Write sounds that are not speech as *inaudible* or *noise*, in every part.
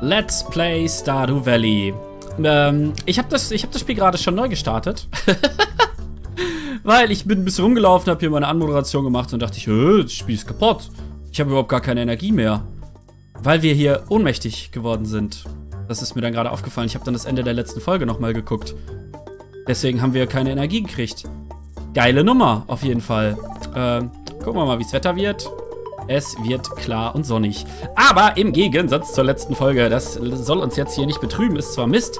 Let's play Stardew Valley. Ähm, ich habe das, hab das Spiel gerade schon neu gestartet. *laughs* Weil ich bin ein bisschen rumgelaufen, habe hier meine Anmoderation gemacht und dachte ich, das Spiel ist kaputt. Ich habe überhaupt gar keine Energie mehr. Weil wir hier ohnmächtig geworden sind. Das ist mir dann gerade aufgefallen. Ich habe dann das Ende der letzten Folge nochmal geguckt. Deswegen haben wir keine Energie gekriegt. Geile Nummer, auf jeden Fall. Ähm, gucken wir mal, wie das Wetter wird. Es wird klar und sonnig. Aber im Gegensatz zur letzten Folge, das soll uns jetzt hier nicht betrüben, ist zwar Mist,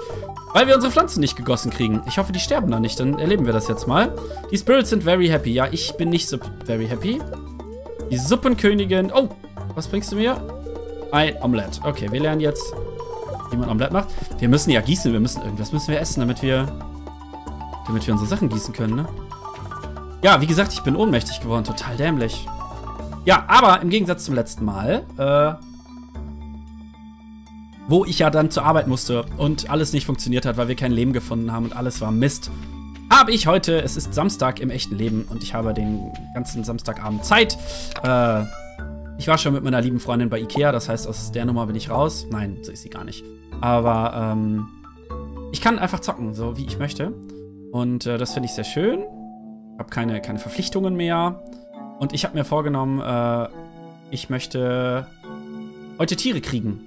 weil wir unsere Pflanzen nicht gegossen kriegen. Ich hoffe, die sterben da nicht, dann erleben wir das jetzt mal. Die Spirits sind very happy. Ja, ich bin nicht so very happy. Die Suppenkönigin. Oh, was bringst du mir? Ein Omelette. Okay, wir lernen jetzt, wie man Omelette macht. Wir müssen ja gießen, wir müssen irgendwas müssen wir essen, damit wir damit wir unsere Sachen gießen können, ne? Ja, wie gesagt, ich bin ohnmächtig geworden. Total dämlich. Ja, aber im Gegensatz zum letzten Mal, äh, wo ich ja dann zur Arbeit musste und alles nicht funktioniert hat, weil wir kein Leben gefunden haben und alles war Mist, habe ich heute, es ist Samstag im echten Leben und ich habe den ganzen Samstagabend Zeit. Äh, ich war schon mit meiner lieben Freundin bei Ikea, das heißt, aus der Nummer bin ich raus. Nein, so ist sie gar nicht. Aber ähm, ich kann einfach zocken, so wie ich möchte. Und äh, das finde ich sehr schön. Ich habe keine, keine Verpflichtungen mehr. Und ich habe mir vorgenommen, äh, ich möchte heute Tiere kriegen.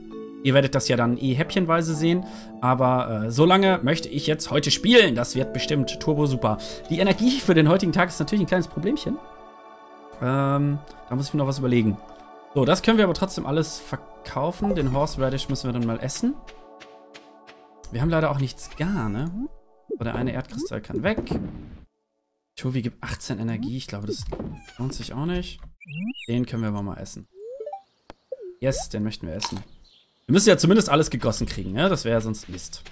Ihr werdet das ja dann eh häppchenweise sehen. Aber äh, so lange möchte ich jetzt heute spielen. Das wird bestimmt turbo super. Die Energie für den heutigen Tag ist natürlich ein kleines Problemchen. Ähm, da muss ich mir noch was überlegen. So, das können wir aber trotzdem alles verkaufen. Den Horseradish müssen wir dann mal essen. Wir haben leider auch nichts gar, ne? So, der eine Erdkristall kann weg. Tovi gibt 18 Energie. Ich glaube, das lohnt sich auch nicht. Den können wir aber mal essen. Yes, den möchten wir essen. Wir müssen ja zumindest alles gegossen kriegen, ne? Das wäre ja sonst Mist.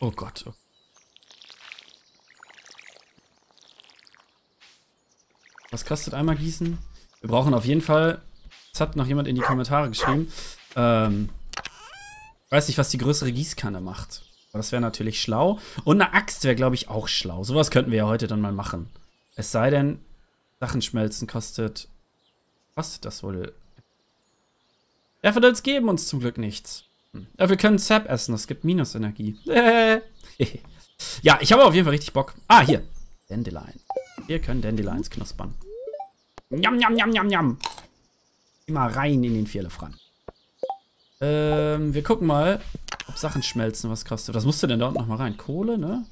Oh Gott. Oh. Was kostet einmal gießen? Wir brauchen auf jeden Fall, das hat noch jemand in die Kommentare geschrieben, ähm, weiß nicht, was die größere Gießkanne macht. Das wäre natürlich schlau. Und eine Axt wäre, glaube ich, auch schlau. Sowas könnten wir ja heute dann mal machen. Es sei denn, Sachen schmelzen kostet. Kostet das wohl? Daffodils geben uns zum Glück nichts. Hm. Ja, wir können Zap essen, das gibt Minusenergie. *laughs* ja, ich habe auf jeden Fall richtig Bock. Ah, hier. Dandelion. Wir können Dandelions knuspern. Njam, njam, njam, njam, njam. Immer rein in den Vierlefran. Ähm, wir gucken mal, ob Sachen schmelzen, was kostet. Was musst du denn da unten nochmal rein? Kohle, ne?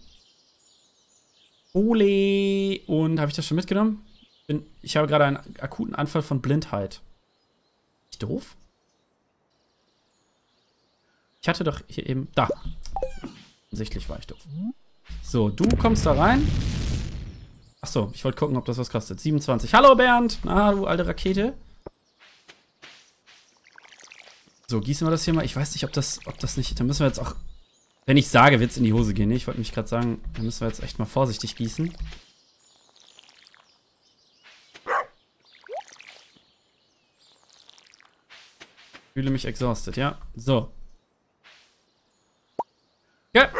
Kohle. Und habe ich das schon mitgenommen? Bin, ich habe gerade einen akuten Anfall von Blindheit. Ich doof? Ich hatte doch hier eben... Da. Offensichtlich war ich doof. So, du kommst da rein. Achso, ich wollte gucken, ob das was kostet. 27. Hallo, Bernd. Na, du alte Rakete. So, gießen wir das hier mal. Ich weiß nicht, ob das, ob das nicht. Da müssen wir jetzt auch. Wenn ich sage, wird es in die Hose gehen. Ich wollte mich gerade sagen, da müssen wir jetzt echt mal vorsichtig gießen. Ich fühle mich exhausted, ja. So. Jetzt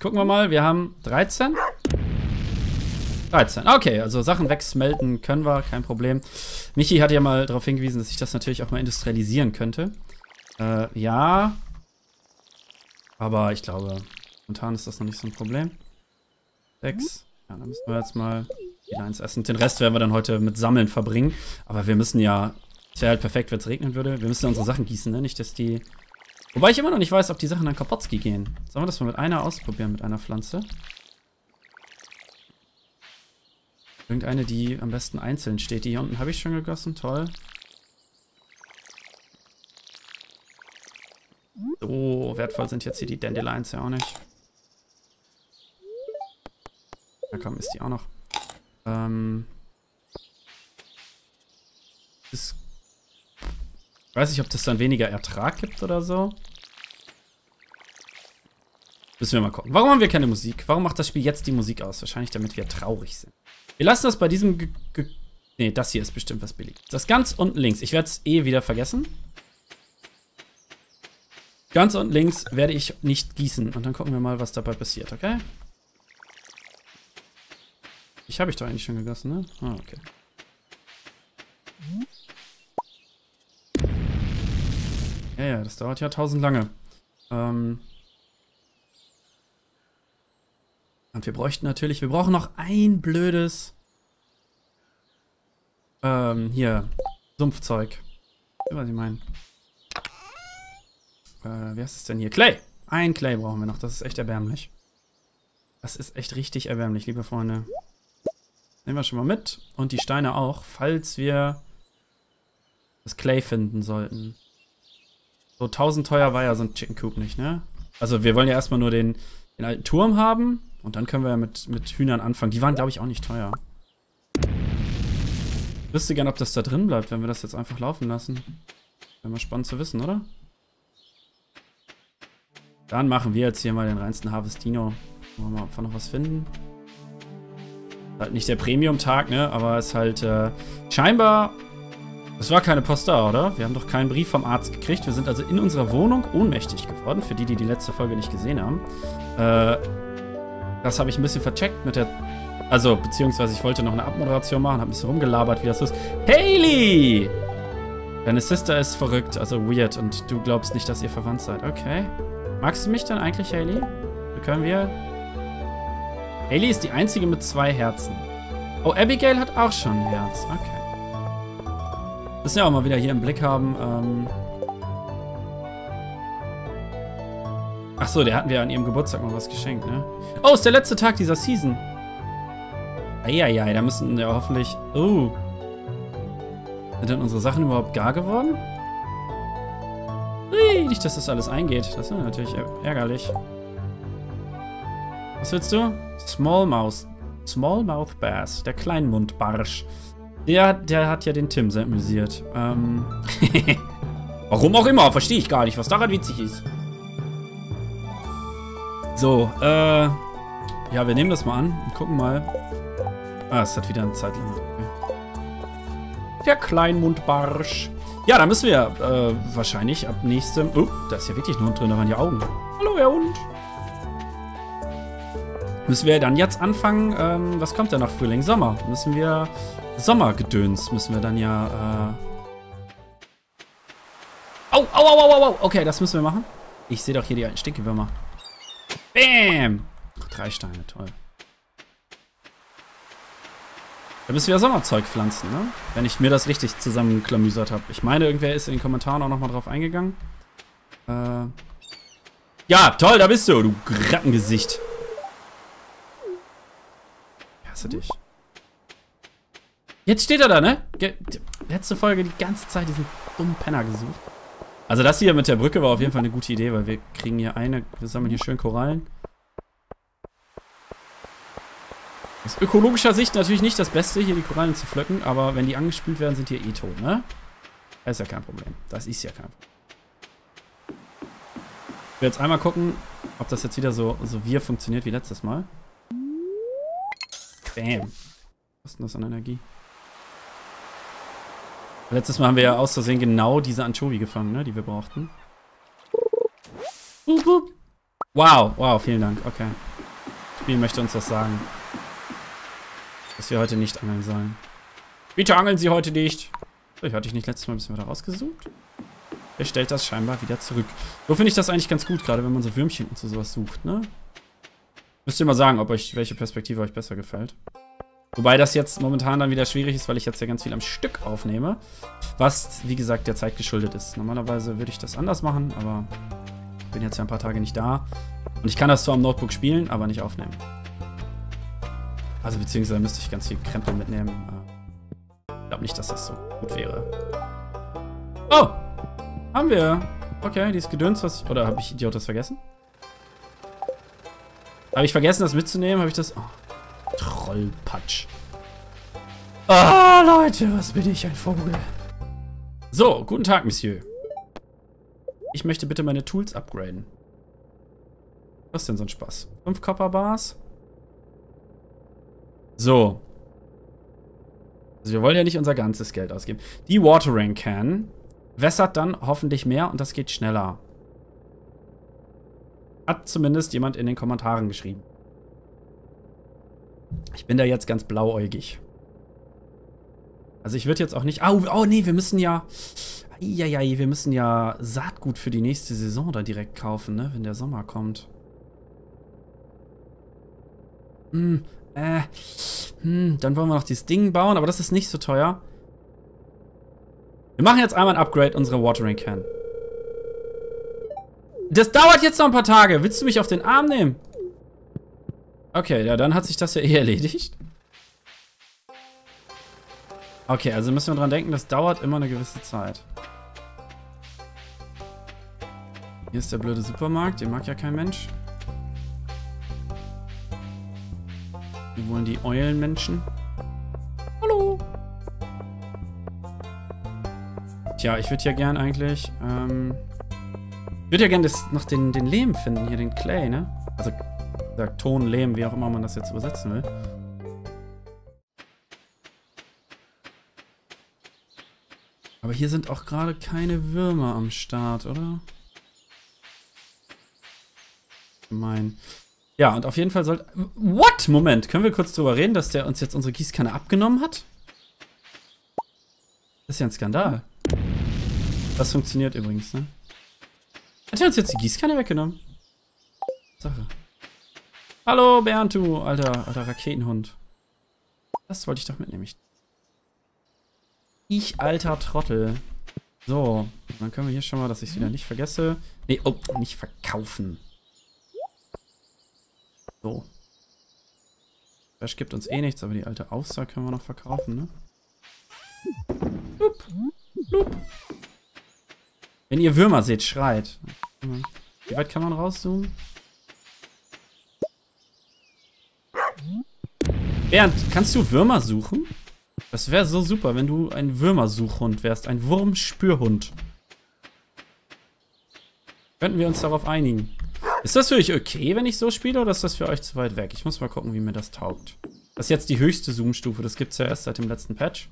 gucken wir mal. Wir haben 13. 13. Okay, also Sachen wegsmelten können wir, kein Problem. Michi hat ja mal darauf hingewiesen, dass ich das natürlich auch mal industrialisieren könnte. Äh, ja. Aber ich glaube, momentan ist das noch nicht so ein Problem. Sechs. Ja, dann müssen wir jetzt mal die eins essen. Den Rest werden wir dann heute mit Sammeln verbringen. Aber wir müssen ja. Es wäre halt perfekt, wenn es regnen würde. Wir müssen ja unsere Sachen gießen, ne? Nicht, dass die. Wobei ich immer noch nicht weiß, ob die Sachen an Kapotski gehen. Sollen wir das mal mit einer ausprobieren, mit einer Pflanze? Irgendeine, die am besten einzeln steht. Die hier unten habe ich schon gegossen. Toll. So wertvoll sind jetzt hier die Dandelions ja auch nicht. Na komm, ist die auch noch. Ähm. Ist. Ich weiß nicht, ob das dann weniger Ertrag gibt oder so. Müssen wir mal gucken. Warum haben wir keine Musik? Warum macht das Spiel jetzt die Musik aus? Wahrscheinlich, damit wir traurig sind. Wir lassen das bei diesem... Ne, das hier ist bestimmt was billig. Das ganz unten links. Ich werde es eh wieder vergessen. Ganz unten links werde ich nicht gießen. Und dann gucken wir mal, was dabei passiert, okay? Ich habe ich doch eigentlich schon gegossen, ne? Ah, okay. Ja, ja, das dauert ja tausend lange. Ähm Und wir bräuchten natürlich, wir brauchen noch ein blödes ähm, hier, Sumpfzeug. Was ich meine. Äh, wie heißt es denn hier? Clay! Ein Clay brauchen wir noch, das ist echt erbärmlich. Das ist echt richtig erbärmlich, liebe Freunde. Nehmen wir schon mal mit. Und die Steine auch, falls wir das Clay finden sollten. So 1000 teuer war ja so ein Chicken Coop nicht, ne? Also wir wollen ja erstmal nur den, den alten Turm haben. Und dann können wir ja mit, mit Hühnern anfangen. Die waren, glaube ich, auch nicht teuer. Ich wüsste gern, ob das da drin bleibt, wenn wir das jetzt einfach laufen lassen. Wäre mal spannend zu wissen, oder? Dann machen wir jetzt hier mal den reinsten Harvestino. Wir mal, ob wir noch was finden. Halt nicht der Premium-Tag, ne? Aber es ist halt äh, scheinbar... Es war keine Post da, oder? Wir haben doch keinen Brief vom Arzt gekriegt. Wir sind also in unserer Wohnung ohnmächtig geworden. Für die, die die letzte Folge nicht gesehen haben. Äh, das habe ich ein bisschen vercheckt mit der... Also, beziehungsweise ich wollte noch eine Abmoderation machen, habe ein bisschen rumgelabert, wie das ist. Haley! Deine Sister ist verrückt, also weird. Und du glaubst nicht, dass ihr verwandt seid. Okay. Magst du mich dann eigentlich, Haley? Können wir... Haley ist die einzige mit zwei Herzen. Oh, Abigail hat auch schon ein Herz. Okay. Müssen ja auch mal wieder hier im Blick haben. Ähm Ach so, der hatten wir an ihrem Geburtstag mal was geschenkt, ne? Oh, ist der letzte Tag dieser Season. Eieiei, da müssen ja hoffentlich... Oh. Sind denn unsere Sachen überhaupt gar geworden? Nicht, dass das alles eingeht. Das ist natürlich ärgerlich. Was willst du? Smallmouth. Smallmouth Bass. Der Kleinmundbarsch. Der, der hat ja den Tim sehr amüsiert. Ähm. *laughs* Warum auch immer, verstehe ich gar nicht, was daran witzig ist. So, äh. Ja, wir nehmen das mal an und gucken mal. Ah, es hat wieder eine Zeitlimit. Der Kleinmundbarsch. Ja, da müssen wir äh, wahrscheinlich ab nächstem... Oh, da ist ja wirklich ein Hund drin, da waren die Augen. Hallo, Herr Hund. Müssen wir dann jetzt anfangen, ähm, was kommt denn nach Frühling? Sommer. Müssen wir Sommergedöns, müssen wir dann ja, äh... Au, au, au, au, au, okay, das müssen wir machen. Ich sehe doch hier die alten Stinkewürmer. Bam! Drei Steine, toll. Da müssen wir Sommerzeug pflanzen, ne? Wenn ich mir das richtig zusammenklamüsert habe. Ich meine, irgendwer ist in den Kommentaren auch nochmal drauf eingegangen. Äh. Ja, toll, da bist du, du Rattengesicht. Ich hasse dich. Jetzt steht er da, ne? Letzte Folge die ganze Zeit diesen dummen Penner gesucht. Also das hier mit der Brücke war auf jeden Fall eine gute Idee, weil wir kriegen hier eine, wir sammeln hier schön Korallen. Aus ökologischer Sicht natürlich nicht das Beste, hier die Korallen zu pflücken, aber wenn die angespült werden, sind die eh tot, ne? Das ist ja kein Problem. Das ist ja kein Problem. Ich will jetzt einmal gucken, ob das jetzt wieder so, so wir funktioniert wie letztes Mal. Bam. Was ist denn das an Energie? Letztes Mal haben wir ja aus Versehen genau diese Anchovy gefangen, ne, die wir brauchten. Wow, wow, vielen Dank. Okay. Das Spiel möchte uns das sagen. Dass wir heute nicht angeln sollen. Bitte angeln Sie heute nicht. So, ich hatte ich nicht letztes Mal ein bisschen weiter rausgesucht. Er stellt das scheinbar wieder zurück. So finde ich das eigentlich ganz gut, gerade wenn man so Würmchen und so sowas sucht, ne? Müsst ihr mal sagen, ob euch welche Perspektive euch besser gefällt. Wobei das jetzt momentan dann wieder schwierig ist, weil ich jetzt ja ganz viel am Stück aufnehme. Was, wie gesagt, der Zeit geschuldet ist. Normalerweise würde ich das anders machen, aber bin jetzt ja ein paar Tage nicht da. Und ich kann das zwar am Notebook spielen, aber nicht aufnehmen. Also beziehungsweise müsste ich ganz viel Krempel mitnehmen. Ich glaube nicht, dass das so gut wäre. Oh! Haben wir. Okay, dieses Gedöns, was ich... Oder habe ich Idiot das vergessen? Habe ich vergessen, das mitzunehmen? Habe ich das... Oh, Trollpatsch. Ah, oh, Leute, was bin ich, ein Vogel. So, guten Tag, Monsieur. Ich möchte bitte meine Tools upgraden. Was ist denn so ein Spaß? Fünf Copper Bars? So. Also wir wollen ja nicht unser ganzes Geld ausgeben. Die Watering Can wässert dann hoffentlich mehr und das geht schneller. Hat zumindest jemand in den Kommentaren geschrieben. Ich bin da jetzt ganz blauäugig. Also ich würde jetzt auch nicht... Oh, oh nee, wir müssen ja... Eieiei, wir müssen ja Saatgut für die nächste Saison da direkt kaufen, ne? Wenn der Sommer kommt. Hm, äh. Hm, dann wollen wir noch dieses Ding bauen, aber das ist nicht so teuer. Wir machen jetzt einmal ein Upgrade unserer Watering Can. Das dauert jetzt noch ein paar Tage. Willst du mich auf den Arm nehmen? Okay, ja, dann hat sich das ja eh erledigt. Okay, also müssen wir dran denken, das dauert immer eine gewisse Zeit. Hier ist der blöde Supermarkt, den mag ja kein Mensch. Wir wollen die Eulenmenschen. Hallo. Tja, ich würde ja gern eigentlich, ähm, ich würde ja gern das, noch den, den Lehm finden, hier den Clay, ne? Also, sagt Ton, Lehm, wie auch immer man das jetzt übersetzen will. Aber hier sind auch gerade keine Würmer am Start, oder? Gemein. Ja, und auf jeden Fall sollte... What? Moment, können wir kurz drüber reden, dass der uns jetzt unsere Gießkanne abgenommen hat? Das ist ja ein Skandal. Das funktioniert übrigens, ne? Hat er uns jetzt die Gießkanne weggenommen? Sache. Hallo, Bernd, du alter, alter Raketenhund. Das wollte ich doch mitnehmen. Ich, alter Trottel. So, dann können wir hier schon mal, dass ich es wieder nicht vergesse. Nee, oh, nicht verkaufen. So. Flash gibt uns eh nichts, aber die alte Aussage können wir noch verkaufen, ne? Lup. Lup. Wenn ihr Würmer seht, schreit. Wie weit kann man rauszoomen? Bernd, kannst du Würmer suchen? Das wäre so super, wenn du ein Würmersuchhund wärst. Ein Wurmspürhund. Könnten wir uns darauf einigen. Ist das für euch okay, wenn ich so spiele, oder ist das für euch zu weit weg? Ich muss mal gucken, wie mir das taugt. Das ist jetzt die höchste Zoom-Stufe. Das gibt es ja erst seit dem letzten Patch.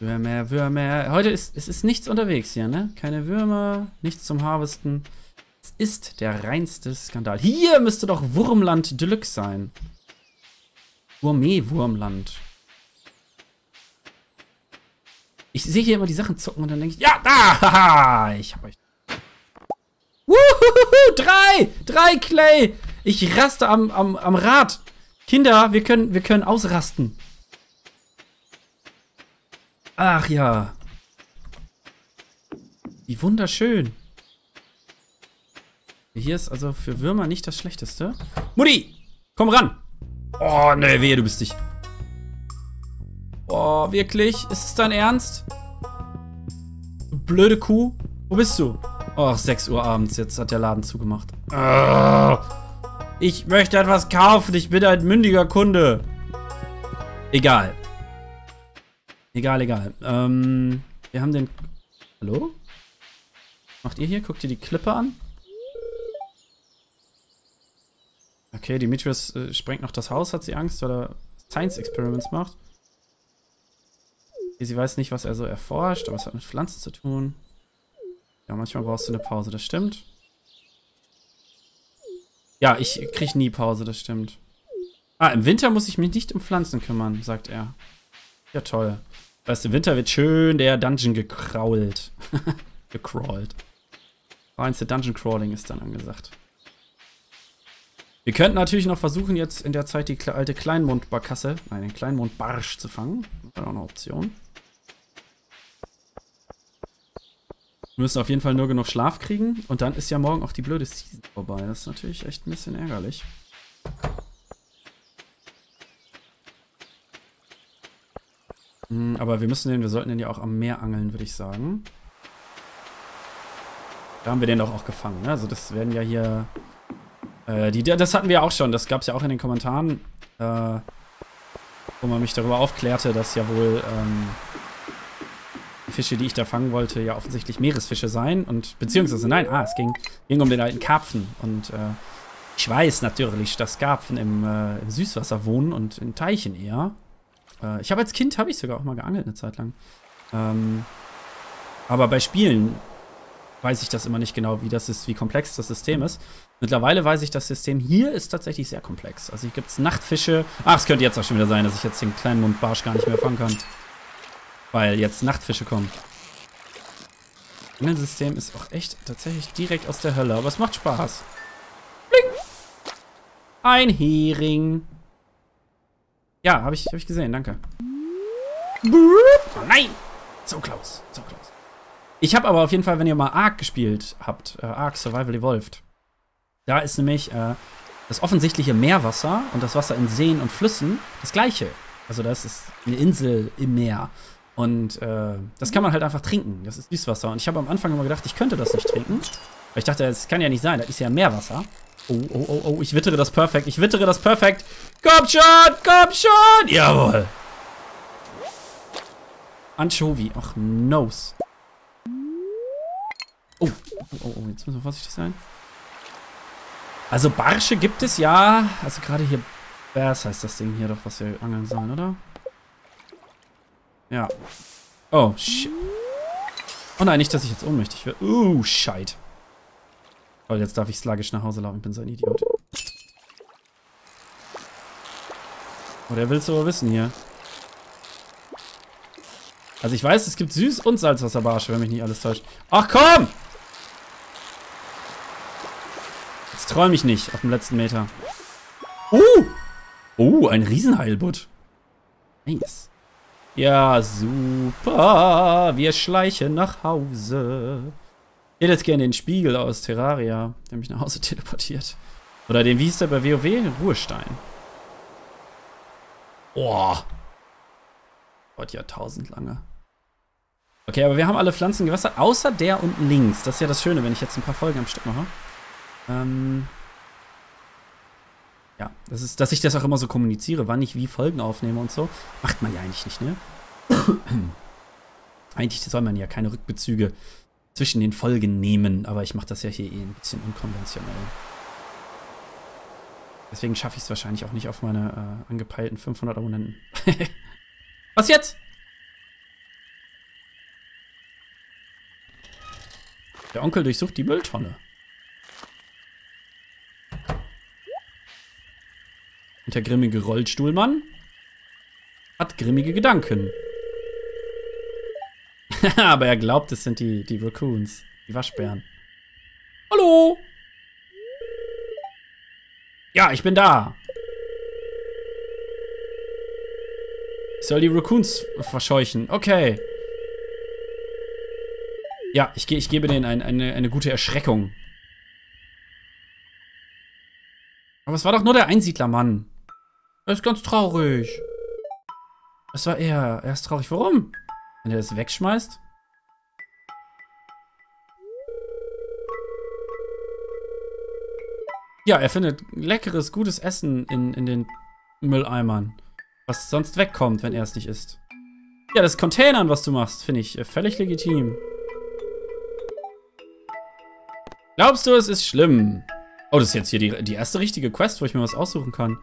Würmer, Würmer. Heute ist es ist nichts unterwegs hier, ne? Keine Würmer, nichts zum Harvesten. Es ist der reinste Skandal. Hier müsste doch Wurmland Deluxe sein. Gourmet-Wurmland. Ich sehe hier immer die Sachen zucken und dann denke ich, ja, da, *laughs* haha, ich hab euch. Wuhuhu, drei, drei Clay. Ich raste am, am, am Rad. Kinder, wir können, wir können ausrasten. Ach ja. Wie wunderschön. Hier ist also für Würmer nicht das Schlechteste. Mutti, komm ran. Oh, ne, wehe, du bist dich. Oh, wirklich? Ist es dein Ernst? Du blöde Kuh. Wo bist du? Oh, 6 Uhr abends. Jetzt hat der Laden zugemacht. Ich möchte etwas kaufen. Ich bin ein mündiger Kunde. Egal. Egal, egal. Ähm, wir haben den... Hallo? Macht ihr hier? Guckt ihr die Klippe an? Okay, Demetrius äh, sprengt noch das Haus, hat sie Angst, weil er Science Experiments macht. Sie weiß nicht, was er so erforscht, aber es hat mit Pflanzen zu tun. Ja, manchmal brauchst du eine Pause, das stimmt. Ja, ich krieg nie Pause, das stimmt. Ah, im Winter muss ich mich nicht um Pflanzen kümmern, sagt er. Ja, toll. Weißt du, im Winter wird schön der Dungeon gekrault. *laughs* gecrawlt. Reinste Dungeon Crawling ist dann angesagt. Wir könnten natürlich noch versuchen, jetzt in der Zeit die alte Kleinmundbarkasse, nein, den Kleinmundbarsch zu fangen. Das wäre auch eine Option. Wir müssen auf jeden Fall nur genug Schlaf kriegen. Und dann ist ja morgen auch die blöde Season vorbei. Das ist natürlich echt ein bisschen ärgerlich. Hm, aber wir müssen den, wir sollten den ja auch am Meer angeln, würde ich sagen. Da haben wir den doch auch gefangen. Ne? Also das werden ja hier äh, die, das hatten wir auch schon, das gab es ja auch in den Kommentaren, äh, wo man mich darüber aufklärte, dass ja wohl ähm, Fische, die ich da fangen wollte, ja offensichtlich Meeresfische seien. Und beziehungsweise nein, ah, es ging, ging um den alten Karpfen. Und äh, ich weiß natürlich, dass Karpfen im, äh, im Süßwasser wohnen und in Teichen eher. Äh, ich habe als Kind, habe ich sogar auch mal geangelt eine Zeit lang. Ähm, aber bei Spielen weiß ich das immer nicht genau, wie das ist, wie komplex das System ist. Mittlerweile weiß ich, das System hier ist tatsächlich sehr komplex. Also hier gibt es Nachtfische. Ach, es könnte jetzt auch schon wieder sein, dass ich jetzt den kleinen Mundbarsch gar nicht mehr fangen kann. Weil jetzt Nachtfische kommen. Das Angelsystem ist auch echt tatsächlich direkt aus der Hölle, aber es macht Spaß. Bling. Ein Hering. Ja, habe ich, hab ich gesehen, danke. Oh nein! So close, so close. Ich habe aber auf jeden Fall, wenn ihr mal Ark gespielt habt, äh, Ark Survival Evolved, da ist nämlich äh, das offensichtliche Meerwasser und das Wasser in Seen und Flüssen das gleiche. Also das ist eine Insel im Meer. Und äh, das kann man halt einfach trinken. Das ist Süßwasser. Und ich habe am Anfang immer gedacht, ich könnte das nicht trinken. Weil ich dachte, das kann ja nicht sein. Das ist ja Meerwasser. Oh, oh, oh, oh. Ich wittere das perfekt. Ich wittere das perfekt. Komm schon, komm schon. Jawohl. Anchovy. Ach, Nose. Oh, oh, oh, oh. Jetzt müssen wir vorsichtig sein. Also Barsche gibt es ja. Also gerade hier Bass heißt das Ding hier doch, was wir angeln sollen, oder? Ja. Oh, shit. Oh nein, nicht, dass ich jetzt ohnmächtig werde. Uh, Scheit. Toll, jetzt darf ich sluggish nach Hause laufen. Ich bin so ein Idiot. Oh, der will's aber wissen hier. Also ich weiß, es gibt Süß- und Salzwasserbarsche, wenn mich nicht alles täuscht. Ach komm! Jetzt träume ich nicht auf dem letzten Meter. Uh! Oh, ein Riesenheilbutt. Nice. Ja, super. Wir schleichen nach Hause. Ich hätte jetzt gerne den Spiegel aus Terraria, der mich nach Hause *laughs* teleportiert. Oder den, wie hieß der bei WoW? Ruhestein. Boah. Gott, Jahrtausend lange. Okay, aber wir haben alle Pflanzen gewässert, außer der unten links. Das ist ja das Schöne, wenn ich jetzt ein paar Folgen am Stück mache. Ähm, ja, das ist, dass ich das auch immer so kommuniziere, wann ich wie Folgen aufnehme und so. Macht man ja eigentlich nicht, ne? *clears throat* eigentlich soll man ja keine Rückbezüge zwischen den Folgen nehmen, aber ich mache das ja hier eh ein bisschen unkonventionell. Deswegen schaffe ich es wahrscheinlich auch nicht auf meine äh, angepeilten 500 Abonnenten. *laughs* Was jetzt? Der Onkel durchsucht die Mülltonne. Und der grimmige Rollstuhlmann hat grimmige Gedanken. *laughs* Aber er glaubt, es sind die, die Raccoons, die Waschbären. Hallo? Ja, ich bin da. Ich soll die Raccoons verscheuchen. Okay. Ja, ich, ich gebe denen ein, eine, eine gute Erschreckung. Aber es war doch nur der Einsiedlermann. Er ist ganz traurig. Das war er. Er ist traurig. Warum? Wenn er das wegschmeißt? Ja, er findet leckeres, gutes Essen in, in den Mülleimern. Was sonst wegkommt, wenn er es nicht isst. Ja, das Containern, was du machst, finde ich äh, völlig legitim. Glaubst du, es ist schlimm? Oh, das ist jetzt hier die, die erste richtige Quest, wo ich mir was aussuchen kann.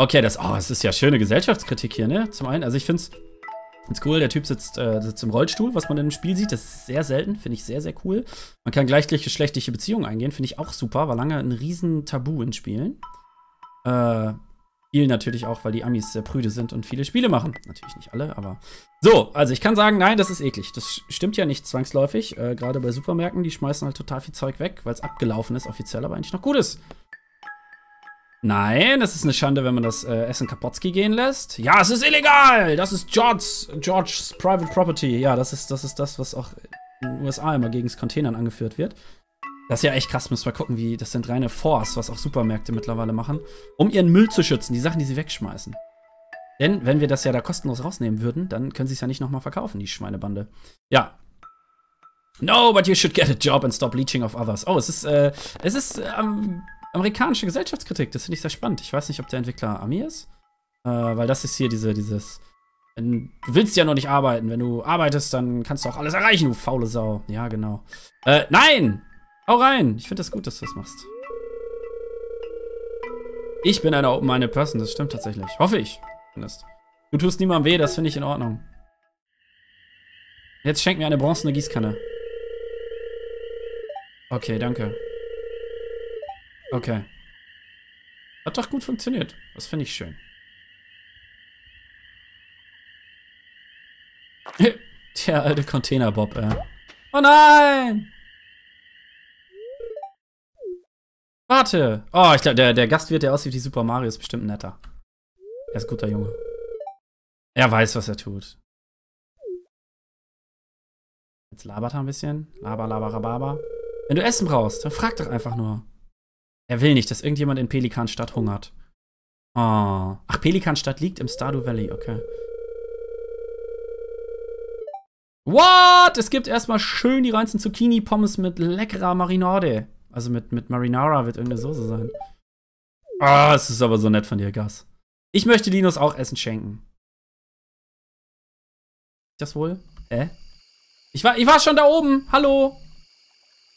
Okay, das, oh, das ist ja schöne Gesellschaftskritik hier, ne? Zum einen, also ich finde es cool, der Typ sitzt, äh, sitzt im Rollstuhl, was man in dem Spiel sieht. Das ist sehr selten, finde ich sehr, sehr cool. Man kann gleichgeschlechtliche Beziehungen eingehen, finde ich auch super. War lange ein riesen Tabu in Spielen. Äh, Spielen natürlich auch, weil die Amis sehr prüde sind und viele Spiele machen. Natürlich nicht alle, aber. So, also ich kann sagen, nein, das ist eklig. Das stimmt ja nicht zwangsläufig. Äh, Gerade bei Supermärkten, die schmeißen halt total viel Zeug weg, weil es abgelaufen ist, offiziell, aber eigentlich noch gut ist. Nein, es ist eine Schande, wenn man das äh, Essen Kapotski gehen lässt. Ja, es ist illegal! Das ist George's, George's Private Property. Ja, das ist, das ist das, was auch in den USA immer gegen Containern angeführt wird. Das ist ja echt krass, müssen wir gucken, wie das sind reine Force, was auch Supermärkte mittlerweile machen, um ihren Müll zu schützen, die Sachen, die sie wegschmeißen. Denn wenn wir das ja da kostenlos rausnehmen würden, dann können sie es ja nicht nochmal verkaufen, die Schweinebande. Ja. No, but you should get a job and stop leeching of others. Oh, es ist, äh, es ist, ähm, amerikanische Gesellschaftskritik. Das finde ich sehr spannend. Ich weiß nicht, ob der Entwickler Ami ist. Äh, weil das ist hier diese, dieses. Du willst ja noch nicht arbeiten. Wenn du arbeitest, dann kannst du auch alles erreichen, du faule Sau. Ja, genau. Äh, nein! Hau rein! Ich finde das gut, dass du das machst. Ich bin eine open-minded Person, das stimmt tatsächlich. Hoffe ich. Zumindest. Du tust niemandem weh, das finde ich in Ordnung. Jetzt schenk mir eine bronzene Gießkanne. Okay, danke. Okay. Hat doch gut funktioniert. Das finde ich schön. *laughs* Der alte Containerbob, ey. Oh nein! Warte! Oh, ich glaube, der, der Gastwirt, der aussieht wie Super Mario, ist bestimmt netter. Er ist ein guter Junge. Er weiß, was er tut. Jetzt labert er ein bisschen. Laber, laber, rababa. Wenn du Essen brauchst, dann frag doch einfach nur. Er will nicht, dass irgendjemand in Pelikanstadt hungert. Oh. Ach, Pelikanstadt liegt im Stardew Valley, okay. What? Es gibt erstmal schön die reinsten Zucchini-Pommes mit leckerer Marinade. Also mit, mit Marinara wird irgendeine Soße sein. Ah, oh, es ist aber so nett von dir, Gas. Ich möchte Linus auch Essen schenken. Das wohl? Hä? Ich war, ich war schon da oben. Hallo.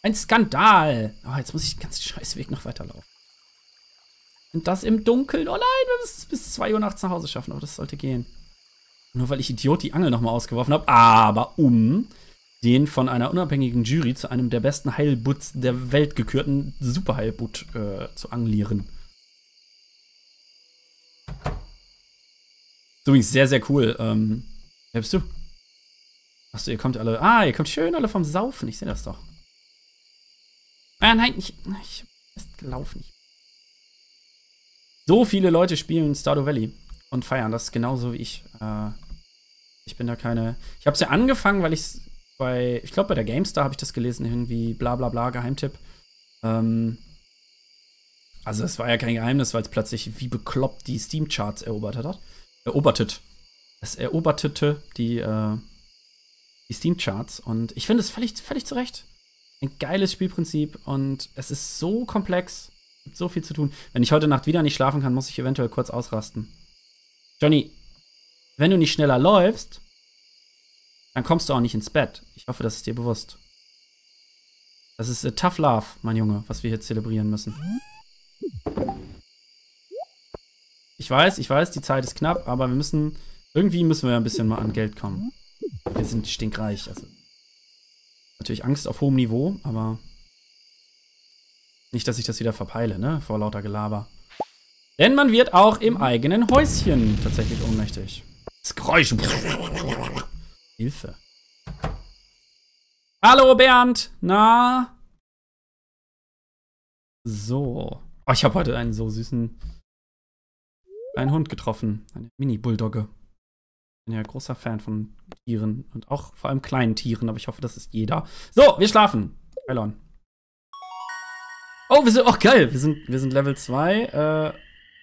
Ein Skandal. Oh, jetzt muss ich den ganzen Scheißweg noch weiterlaufen. Und das im Dunkeln. Oh nein, wir müssen es bis 2 Uhr nachts nach Hause schaffen. Aber das sollte gehen. Nur weil ich Idiot die Angel nochmal ausgeworfen habe. Aber um den von einer unabhängigen Jury zu einem der besten Heilbutts der Welt gekürten Superheilbutt äh, zu anglieren. Ist übrigens sehr, sehr cool. Ähm, wer bist du? Achso, ihr kommt alle. Ah, ihr kommt schön alle vom Saufen. Ich sehe das doch. Ah, nein, ich, ich ist gelaufen. So viele Leute spielen Stardew Valley und feiern das genauso wie ich. Äh, ich bin da keine. Ich habe es ja angefangen, weil ich bei, ich glaube bei der GameStar habe ich das gelesen, irgendwie bla bla bla, Geheimtipp. Ähm, also es war ja kein Geheimnis, weil es plötzlich wie bekloppt die Steam-Charts erobert hat. Erobertet. Es eroberte die, äh, die Steam-Charts und ich finde es völlig, völlig zurecht. Ein geiles Spielprinzip und es ist so komplex. So viel zu tun. Wenn ich heute Nacht wieder nicht schlafen kann, muss ich eventuell kurz ausrasten. Johnny, wenn du nicht schneller läufst, dann kommst du auch nicht ins Bett. Ich hoffe, das ist dir bewusst. Das ist a tough love, mein Junge, was wir hier zelebrieren müssen. Ich weiß, ich weiß, die Zeit ist knapp, aber wir müssen, irgendwie müssen wir ein bisschen mal an Geld kommen. Wir sind stinkreich, also. Natürlich Angst auf hohem Niveau, aber nicht, dass ich das wieder verpeile, ne, vor lauter Gelaber. Denn man wird auch im eigenen Häuschen tatsächlich ohnmächtig. Das Geräusch. Hilfe. Hallo Bernd, na? So. Oh, ich habe heute einen so süßen einen Hund getroffen. Eine Mini-Bulldogge. Bin ja großer Fan von Tieren und auch vor allem kleinen Tieren, aber ich hoffe, das ist jeder. So, wir schlafen. Elon. Oh, wir sind, oh geil, wir sind, wir sind Level 2 äh,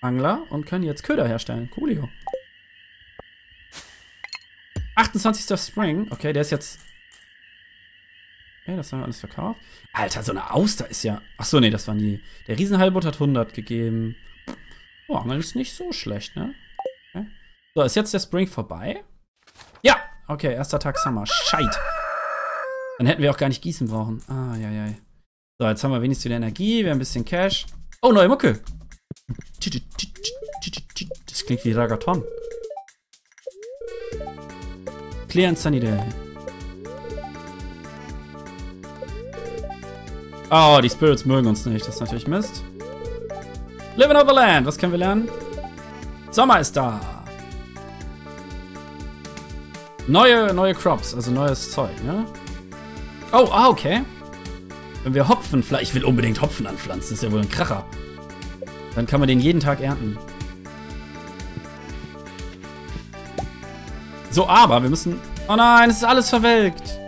Angler und können jetzt Köder herstellen. Coolio. 28. Spring. Okay, der ist jetzt. Okay, das haben wir alles verkauft. Alter, so eine Auster ist ja. Achso, nee, das war nie. Der Riesenheilbutt hat 100 gegeben. Oh, Angeln ist nicht so schlecht, ne? So, ist jetzt der Spring vorbei? Ja! Okay, erster Tag Summer. Scheit! Dann hätten wir auch gar nicht gießen brauchen. Ah, ja, ja. So, jetzt haben wir wenigstens wieder Energie, wir haben ein bisschen Cash. Oh, neue Mucke! Das klingt wie Ragaton. Clear and Sunny Day. Oh, die Spirits mögen uns nicht. Das ist natürlich Mist. Living over Land. Was können wir lernen? Sommer ist da. Neue, neue Crops, also neues Zeug, ne? Oh, ah, okay. Wenn wir Hopfen, ich will unbedingt Hopfen anpflanzen, das ist ja wohl ein Kracher. Dann kann man den jeden Tag ernten. So, aber wir müssen... Oh nein, es ist alles verwelkt.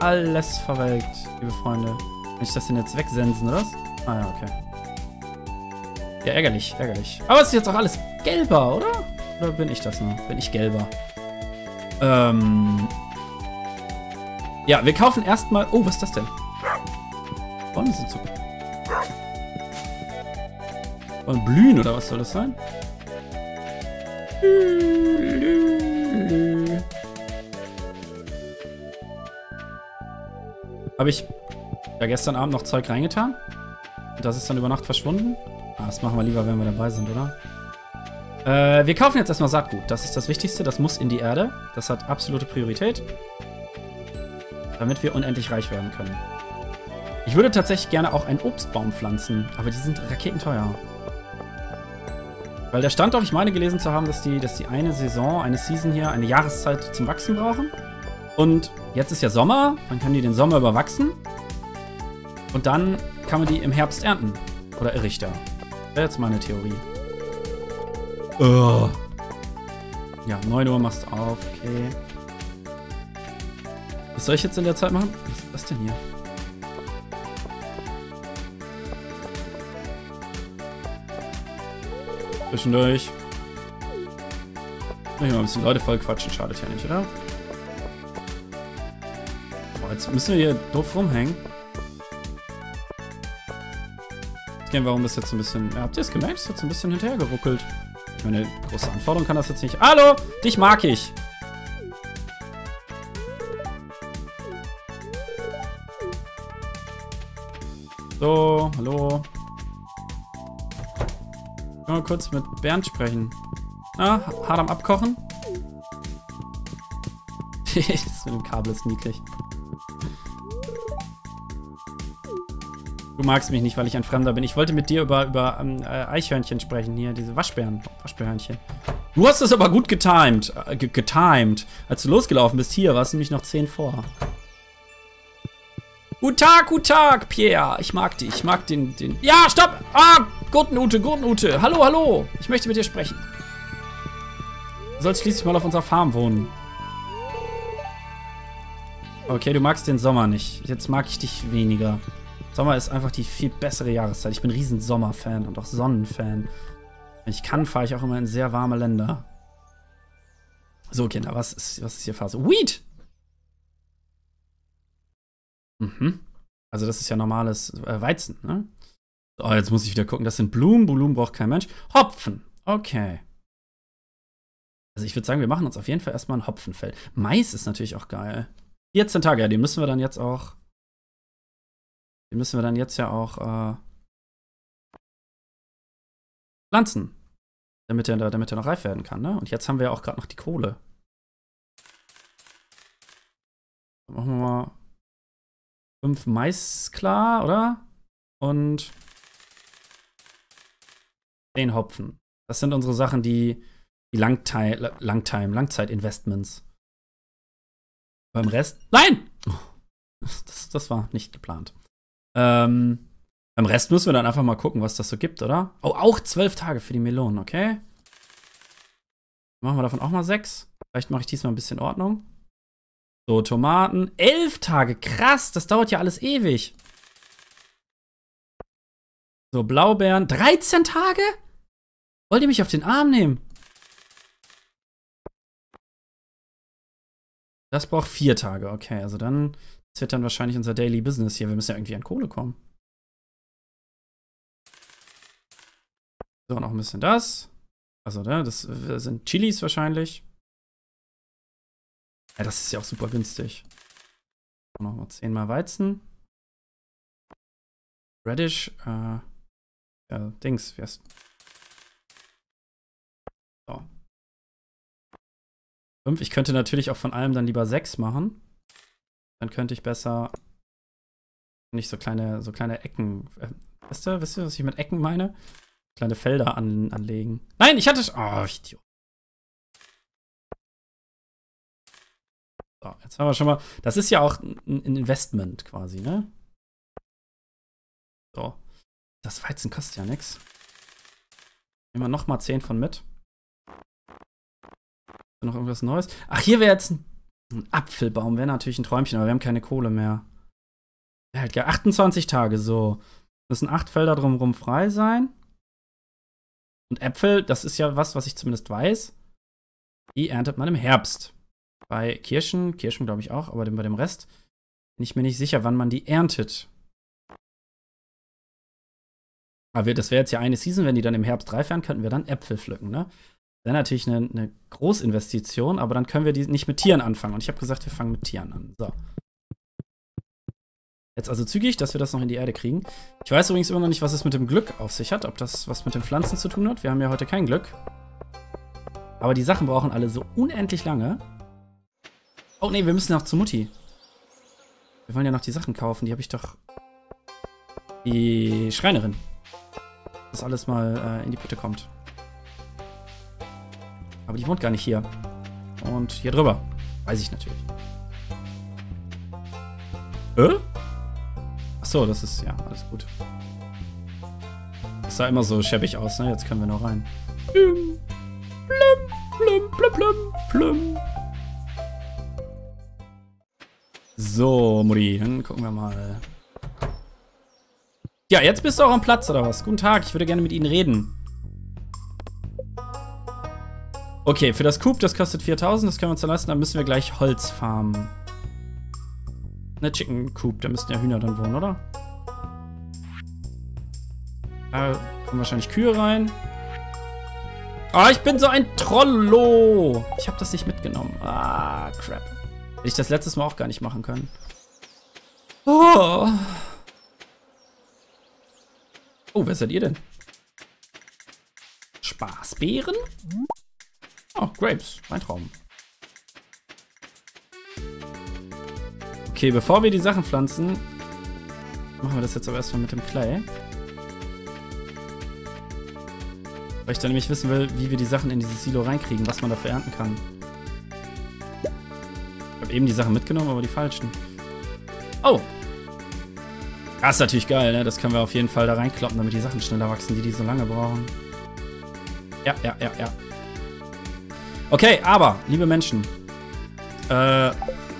Alles verwelkt, liebe Freunde. Kann ich das denn jetzt wegsensen, oder was? Ah ja, okay. Ja, ärgerlich, ärgerlich. Aber es ist jetzt auch alles gelber, oder? Oder bin ich das nur? Bin ich gelber? Ähm... Ja, wir kaufen erstmal... Oh, was ist das denn? Bäume sind so... Und blühen, oder was soll das sein? Habe ich ja gestern Abend noch Zeug reingetan? Und das ist dann über Nacht verschwunden? Ah, das machen wir lieber, wenn wir dabei sind, oder? Äh, wir kaufen jetzt erstmal Saatgut. Das ist das Wichtigste. Das muss in die Erde. Das hat absolute Priorität. Damit wir unendlich reich werden können. Ich würde tatsächlich gerne auch einen Obstbaum pflanzen, aber die sind raketenteuer. Weil der stand doch, ich meine gelesen zu haben, dass die, dass die eine Saison, eine Season hier, eine Jahreszeit zum Wachsen brauchen. Und jetzt ist ja Sommer, dann können die den Sommer überwachsen. Und dann kann man die im Herbst ernten. Oder irre ich da? Wäre jetzt meine Theorie. Oh. Ja, 9 Uhr machst du auf, okay. Was soll ich jetzt in der Zeit machen? Was ist denn hier? Zwischendurch. Mal ein bisschen Leute voll quatschen, schadet ja nicht, oder? Boah, jetzt müssen wir hier doof rumhängen. Okay, warum das jetzt ein bisschen... Ja, habt ihr es gemerkt? Es ist jetzt ein bisschen hinterhergeruckelt. Ich meine, große Anforderung kann das jetzt nicht... Hallo! Dich mag ich! So, hallo. Mal kurz mit Bernd sprechen. Ah, hart am Abkochen. *laughs* das mit dem Kabel ist niedlich. Du magst mich nicht, weil ich ein Fremder bin. Ich wollte mit dir über, über ähm, äh, Eichhörnchen sprechen hier, diese Waschbären, Waschbärhörnchen. Du hast es aber gut getimed, äh, getimed. Als du losgelaufen bist hier, warst du nämlich noch 10 vor. Guten Tag, guten Tag, Pierre. Ich mag dich. Ich mag den, den... Ja, stopp! Ah, Gurtenute, Gurtenute. Hallo, hallo. Ich möchte mit dir sprechen. Du sollst schließlich mal auf unserer Farm wohnen. Okay, du magst den Sommer nicht. Jetzt mag ich dich weniger. Sommer ist einfach die viel bessere Jahreszeit. Ich bin riesen Sommerfan und auch Sonnenfan. Wenn ich kann, fahre ich auch immer in sehr warme Länder. So, Kinder, was ist, was ist hier Phase? Weed! Mhm. Also das ist ja normales äh, Weizen, ne? Oh, jetzt muss ich wieder gucken. Das sind Blumen. Blumen braucht kein Mensch. Hopfen. Okay. Also ich würde sagen, wir machen uns auf jeden Fall erstmal ein Hopfenfeld. Mais ist natürlich auch geil. 14 Tage, ja, den müssen wir dann jetzt auch. Den müssen wir dann jetzt ja auch äh, pflanzen. Damit er, damit er noch reif werden kann, ne? Und jetzt haben wir ja auch gerade noch die Kohle. Dann machen wir mal fünf Mais klar, oder? Und den Hopfen. Das sind unsere Sachen, die, die Langtime, Langtime, Langzeit-Investments. Beim Rest. Nein! *laughs* Das, das war nicht geplant. Ähm, beim Rest müssen wir dann einfach mal gucken, was das so gibt, oder? Oh, auch zwölf Tage für die Melonen, okay? Machen wir davon auch mal sechs. Vielleicht mache ich diesmal ein bisschen Ordnung. So, Tomaten. Elf Tage. Krass, das dauert ja alles ewig. So, Blaubeeren. 13 Tage? Wollt ihr mich auf den Arm nehmen? Das braucht vier Tage, okay. Also dann, das wird dann wahrscheinlich unser Daily Business hier. Wir müssen ja irgendwie an Kohle kommen. So, noch ein bisschen das. Also, ne, das sind Chilis wahrscheinlich. Ja, das ist ja auch super günstig. Noch mal zehnmal Weizen. Radish, äh, ja, Dings, wie So. Fünf. Ich könnte natürlich auch von allem dann lieber sechs machen. Dann könnte ich besser nicht so kleine, so kleine Ecken. Äh, wisst ihr, wisst ihr, was ich mit Ecken meine? Kleine Felder an, anlegen. Nein, ich hatte. Oh, Idiot. So, jetzt haben wir schon mal. Das ist ja auch ein Investment quasi, ne? So. Das Weizen kostet ja nichts. Nehmen wir nochmal 10 von mit. Noch irgendwas Neues? Ach, hier wäre jetzt ein, ein Apfelbaum. Wäre natürlich ein Träumchen, aber wir haben keine Kohle mehr. Ja, halt 28 Tage, so. Müssen acht Felder drumherum frei sein. Und Äpfel, das ist ja was, was ich zumindest weiß. Die erntet man im Herbst. Bei Kirschen, Kirschen glaube ich auch, aber bei dem Rest bin ich mir nicht sicher, wann man die erntet. Aber das wäre jetzt ja eine Season, wenn die dann im Herbst reif wären, könnten wir dann Äpfel pflücken, ne? Wäre natürlich eine, eine Großinvestition, aber dann können wir die nicht mit Tieren anfangen. Und ich habe gesagt, wir fangen mit Tieren an. So. Jetzt also zügig, dass wir das noch in die Erde kriegen. Ich weiß übrigens immer noch nicht, was es mit dem Glück auf sich hat, ob das was mit den Pflanzen zu tun hat. Wir haben ja heute kein Glück. Aber die Sachen brauchen alle so unendlich lange. Oh nee, wir müssen noch zu Mutti. Wir wollen ja noch die Sachen kaufen. Die habe ich doch... Die Schreinerin. Dass alles mal äh, in die Pütte kommt. Aber die wohnt gar nicht hier. Und hier drüber. Weiß ich natürlich. Äh? Achso, das ist, ja, alles gut. Das sah immer so schäbig aus, ne? Jetzt können wir noch rein. Plüm, plüm, plüm, plüm, plüm. So, Mutti, dann gucken wir mal. Ja, jetzt bist du auch am Platz, oder was? Guten Tag, ich würde gerne mit Ihnen reden. Okay, für das Coop, das kostet 4000, das können wir uns dann leisten, dann müssen wir gleich Holz farmen. Ne, Chicken Coop, da müssten ja Hühner dann wohnen, oder? Da kommen wahrscheinlich Kühe rein. Ah, ich bin so ein Trollo. Ich habe das nicht mitgenommen. Ah, crap. Hätte ich das letztes Mal auch gar nicht machen können. Oh. Oh, wer seid ihr denn? Spaßbären? Oh, Grapes. Mein Traum. Okay, bevor wir die Sachen pflanzen, machen wir das jetzt aber erstmal mit dem Clay. Weil ich dann nämlich wissen will, wie wir die Sachen in dieses Silo reinkriegen, was man dafür ernten kann. Ich habe eben die Sachen mitgenommen, aber die falschen. Oh! Das ist natürlich geil, ne? Das können wir auf jeden Fall da reinkloppen, damit die Sachen schneller wachsen, die die so lange brauchen. Ja, ja, ja, ja. Okay, aber, liebe Menschen, äh,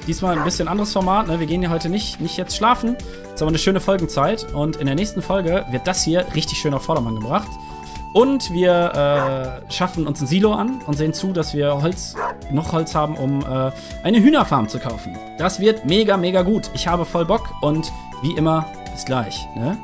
diesmal ein bisschen anderes Format. Ne? Wir gehen ja heute nicht, nicht jetzt schlafen. Es ist aber eine schöne Folgenzeit. Und in der nächsten Folge wird das hier richtig schön auf Vordermann gebracht. Und wir äh, schaffen uns ein Silo an und sehen zu, dass wir Holz, noch Holz haben, um äh, eine Hühnerfarm zu kaufen. Das wird mega, mega gut. Ich habe voll Bock und wie immer, bis gleich. Ne?